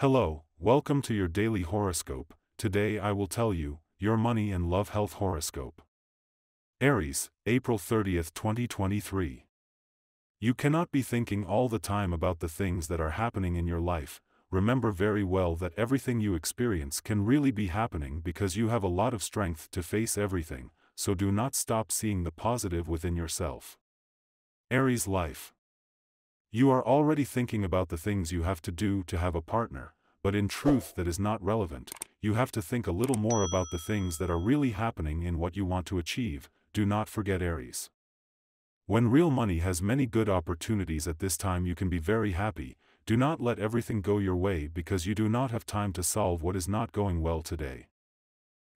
Hello, welcome to your daily horoscope. Today I will tell you your money and love health horoscope. Aries, April 30th, 2023. You cannot be thinking all the time about the things that are happening in your life. Remember very well that everything you experience can really be happening because you have a lot of strength to face everything, so do not stop seeing the positive within yourself. Aries Life You are already thinking about the things you have to do to have a partner, but in truth that is not relevant, you have to think a little more about the things that are really happening in what you want to achieve, do not forget Aries. When real money has many good opportunities at this time you can be very happy, do not let everything go your way because you do not have time to solve what is not going well today.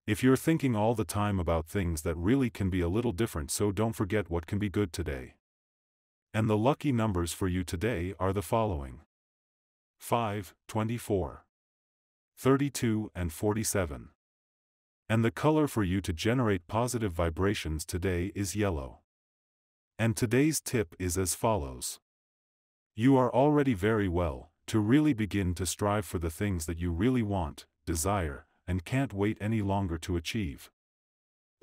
If you're thinking all the time about things that really can be a little different so don't forget what can be good today. And the lucky numbers for you today are the following. 5, 24, 32 and 47. And the color for you to generate positive vibrations today is yellow. And today's tip is as follows. You are already very well, to really begin to strive for the things that you really want, desire, and can't wait any longer to achieve.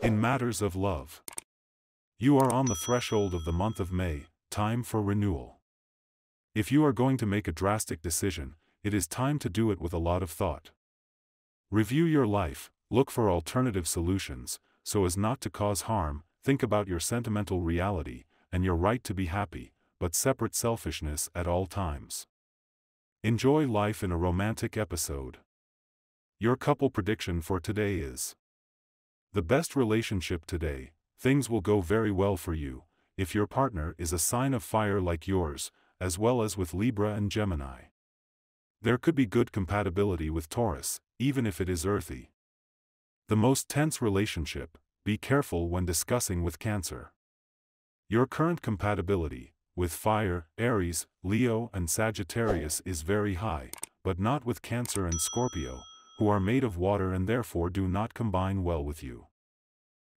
In matters of love. You are on the threshold of the month of May, time for renewal. If you are going to make a drastic decision, it is time to do it with a lot of thought. Review your life, look for alternative solutions, so as not to cause harm, think about your sentimental reality, and your right to be happy, but separate selfishness at all times. Enjoy life in a romantic episode. Your couple prediction for today is The best relationship today, things will go very well for you, if your partner is a sign of fire like yours, as well as with Libra and Gemini. There could be good compatibility with Taurus, even if it is earthy. The most tense relationship, be careful when discussing with Cancer. Your current compatibility, with Fire, Aries, Leo and Sagittarius is very high, but not with Cancer and Scorpio, who are made of water and therefore do not combine well with you.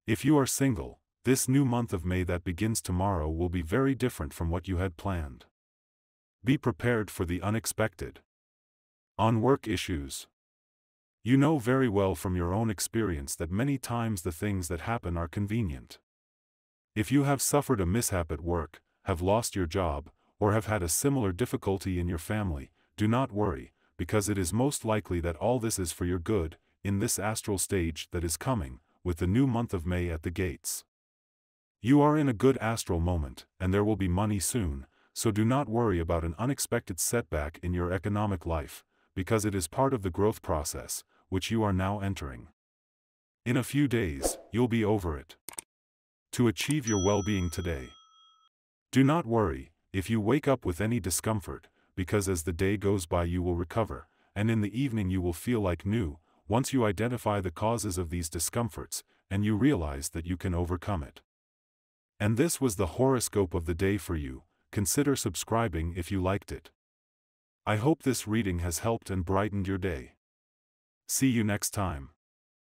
If you are single, this new month of May that begins tomorrow will be very different from what you had planned. Be prepared for the unexpected. On work issues. You know very well from your own experience that many times the things that happen are convenient. If you have suffered a mishap at work, have lost your job, or have had a similar difficulty in your family, do not worry, because it is most likely that all this is for your good, in this astral stage that is coming, with the new month of May at the gates. You are in a good astral moment, and there will be money soon, so do not worry about an unexpected setback in your economic life, because it is part of the growth process, which you are now entering. In a few days, you'll be over it. To achieve your well-being today. Do not worry, if you wake up with any discomfort, because as the day goes by you will recover, and in the evening you will feel like new, once you identify the causes of these discomforts, and you realize that you can overcome it. And this was the horoscope of the day for you, consider subscribing if you liked it. I hope this reading has helped and brightened your day. See you next time.